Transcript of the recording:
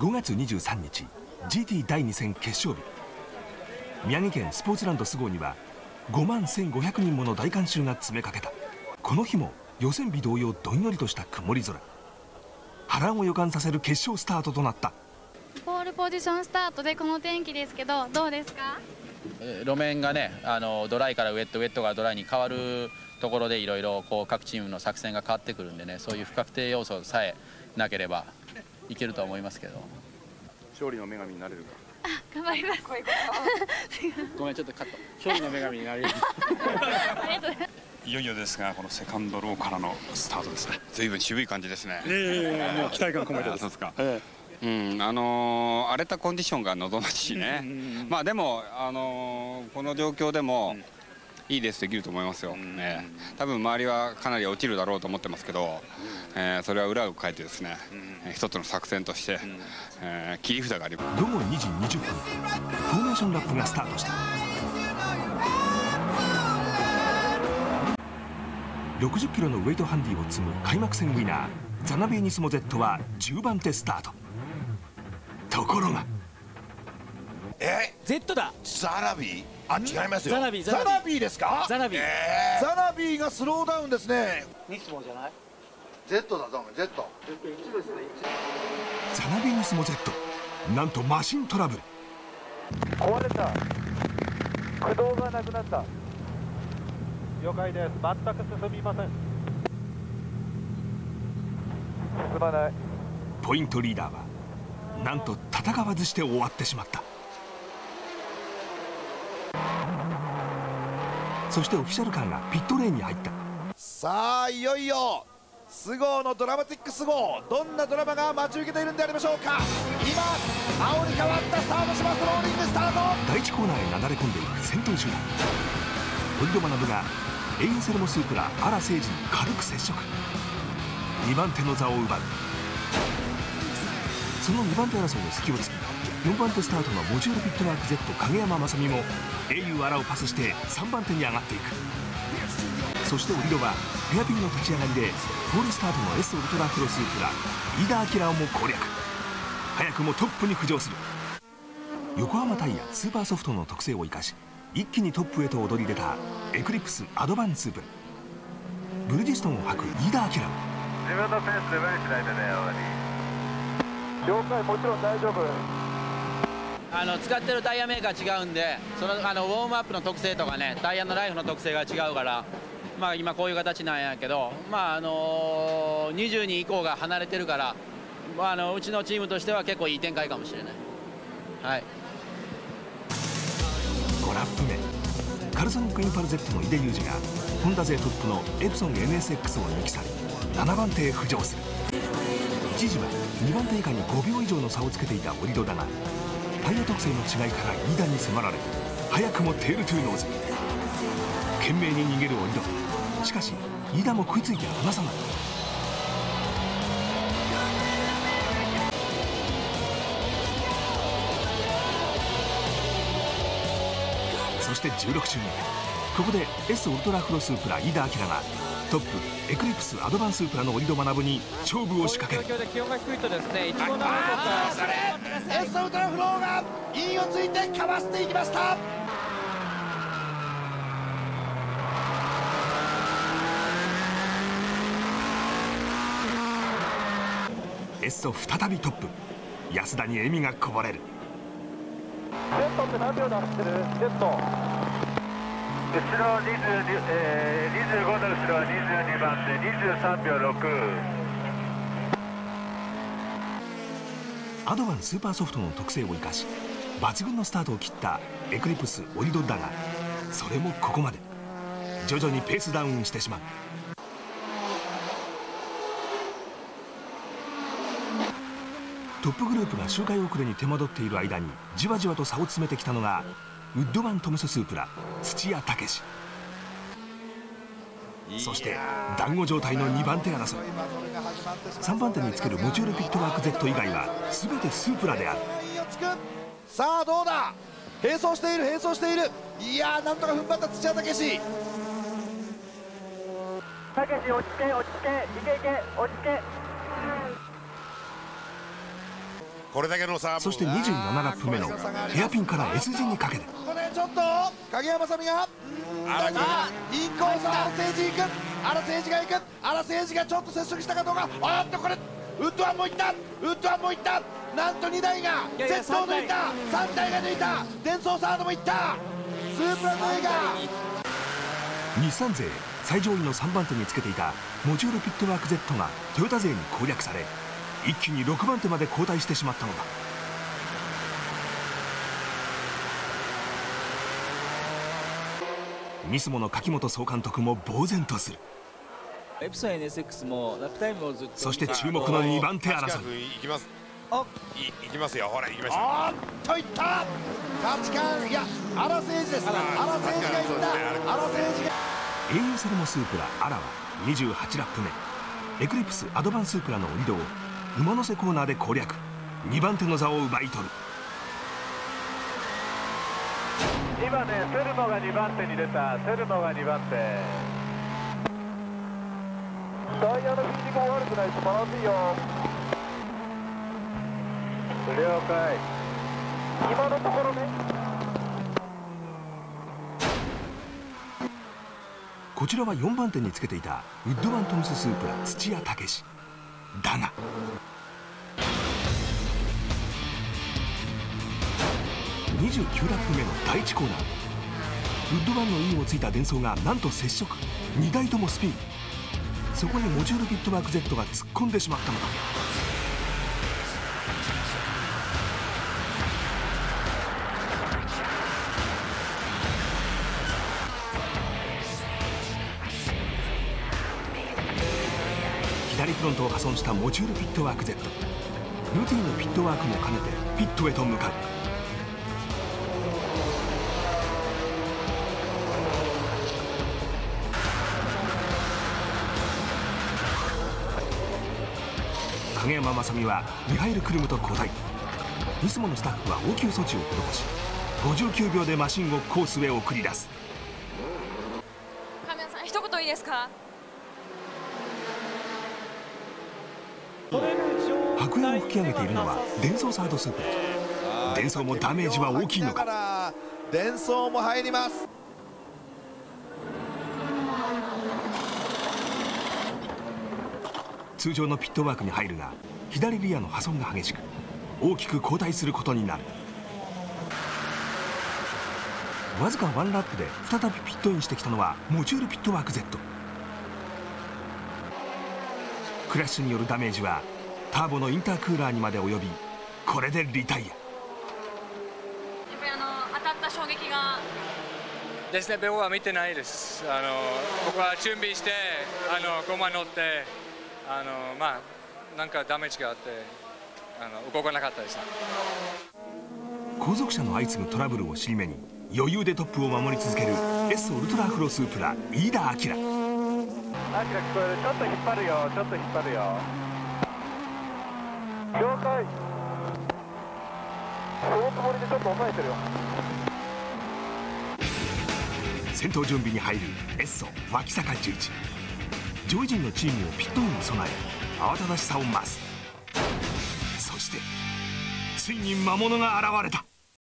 5月23日 GT 第2戦決勝日。宮城県スポーツランド菅生には5万1500人もの大観衆が詰めかけた。この日も予選日同様どんよりとした曇り空。波乱を予感させる決勝スタートとなった。ポールポジションスタートでこの天気ですけどどうですか？路面がねあのドライからウェットウェットがドライに変わるところでいろいろ各チームの作戦が変わってくるんでねそういう不確定要素さえなければいけると思いますけど。勝利の女神になれるか。あ頑張ります。ごめんちょっとカット。勝利の女神になれる。ありがとうございます。いよいよですがこのセカンドローからのスタートですね。随分渋い感じですね。ええもう期待感込めてあそうですか。えうん、あのー荒れたコンディションが望ましいね。まあでも、あのーこの状況でも、いいレースできると思いますよ、ね多分周りはかなり落ちるだろうと思ってますけど、えーそれは裏を返してですね、えー一つの作戦として、えー切り札があります。午後2時20分フォーメーションラップがスタートした。60キロのウェイトハンディを積む開幕戦ウィナーザナヴィニスモ Z は10番手スタート。ところがえ Z だ。ザラビーあ違いますよ。ザナビーザザナビですか？ザナビーえー。ザナビーがスローダウンですね。ニスモじゃない？Z だゾン Z ザナビーニスモ Z なんとマシントラブル。壊れた。駆動がなくなった。了解です。全く進みません。進まない。ポイントリーダーはなんと戦わずして終わってしまったそしてオフィシャルカーがピットレーンに入った。さあいよいよスゴーのドラマティックスゴーどんなドラマが待ち受けているんでありましょうか。今青に変わったスタートします。ローリングスタート。第1コーナーへなだれ込んでいく先頭集団。堀戸学がエインセルモスープラ荒誠司に軽く接触。2番手の座を奪う。その2番手争いの隙を突き4番手スタートのモジュールフィットワーク Z 影山雅美も英雄荒をパスして3番手に上がっていく。そして折戸はヘアピンの立ち上がりでフォールスタートの S ウルトラクロスープラ飯田明も攻略。早くもトップに浮上する。横浜タイヤスーパーソフトの特性を生かし一気にトップへと躍り出たエクリプスアドバンスープ。ルブルジストンを履く飯田明も自分のペースで無理しないでね了解もちろん大丈夫あの使ってるタイヤメーカー違うんでそのあのウォームアップの特性とかねタイヤのライフの特性が違うからまあ今こういう形なんやけどまああのー22以降が離れてるから、まあ、あのうちのチームとしては結構いい展開かもしれない。はい。5ラップ目。カルソニックインパル Z の井出裕二がホンダ勢トップのエプソン NSX を抜き去り7番手へ浮上する。一時は2番手以下に5秒以上の差をつけていた織戸だがタイヤ特性の違いから飯田に迫られ早くもテールトゥーノーズ懸命に逃げる織戸しかし飯田も食いついて離さない。そして16周目ここで エッソウルトラフロースープラ飯田章がトップエクリプスアドバンスープラの折戸学に勝負を仕掛ける。状況で気温が低いとですね一番長いあーそれ。S ウルトラフローがインをついてかわしていきました。エッソ再びトップ。安田に笑みがこぼれる。Z って何秒で走ってる？Z 後ろ20、えー、25の後ろは22番で23秒6アドバンスーパーソフトの特性を生かし抜群のスタートを切ったエクリプスオリドだがそれもここまで。徐々にペースダウンしてしまう。トップグループが周回遅れに手間取っている間にじわじわと差を詰めてきたのがウッドマントムススープラ土屋武そして団子状態の2番手争い。3番手につけるモチュールフィットワーク Z 以外は全てスープラである。さあどうだ？並走している並走している。いやーなんとか踏ん張った土屋武史。たけし落ち着け落ち着けいけいけ落ち着けこれだけの差そして27ラップ目のヘアピンから S 字にかけてここでちょっと影山さみが。あらインコース荒誠治行く。荒誠治が行く。荒誠治がちょっと接触したかどうか。あっとこれ。ウッドワンもいった。ウッドワンもいった。なんと2台が。セットを抜いた。3台が抜いた。デンソーサードもいった。スープラの映画。日産勢最上位の3番手につけていたモジュールピットワーク Z がトヨタ勢に攻略され一気に6番手まで後退してしまったのだ。ニスモの柿本総監督も呆然とする。エプソン NSX もラップタイムをずっとそして注目の2番手争い。いきます。あ。いいきますよ。ほら行きましょう。あっといった。価値観いや荒政治です荒政治がいった荒政治が au セレモスープラアラは28ラップ目。エクリプスアドバンスープラの折戸を馬乗せコーナーで攻略。2番手の座を奪い取る。今ねセルモが2番手に出た。セルモが2番手。タイヤのフィーリン悪くないしバランスいいよ了解今のところね。こちらは4番手につけていたウッドワントムススープラ土屋武史だが29ラップ目の第1コーナー。ウッドワンのインをついた電装がなんと接触。2台ともスピン。そこにモジュールピットマーク Z が突っ込んでしまったのだ。左フロントを破損したモジュールピットワーク Z ルーティンのピットワークも兼ねてピットへと向かう。影山雅美はミハイル・クルムと交代。ニスモのスタッフは応急措置を施し59秒でマシンをコースへ送り出す。神谷さん一言いいですか？白煙を吹き上げているのは電装サードスープ。ラ電装もダメージは大きいのか？か電装も入ります。通常のピットワークに入るが左リアの破損が激しく大きく後退することになる。わずかワンラップで再びピットインしてきたのはモジュールピットワーク Z クラッシュによるダメージはターボのインタークーラーにまで及びこれでリタイア。やっぱりあの当たった衝撃が。ですね、僕は見てないです。あの僕は準備して、あの駒乗って、あのまあなんかダメージがあって、あの動かなかったですね。後続車の相次ぐトラブルを尻目に余裕でトップを守り続ける S ウルトラフロスープラ飯田明。アキラ聞こえる。ちょっと引っ張るよ。ちょっと引っ張るよ了解。そのつもりでちょっと抑えてるよ。先頭準備に入るエッソ脇坂11上位陣のチームをピットインに備え慌ただしさを増す。そしてついに魔物が現れた。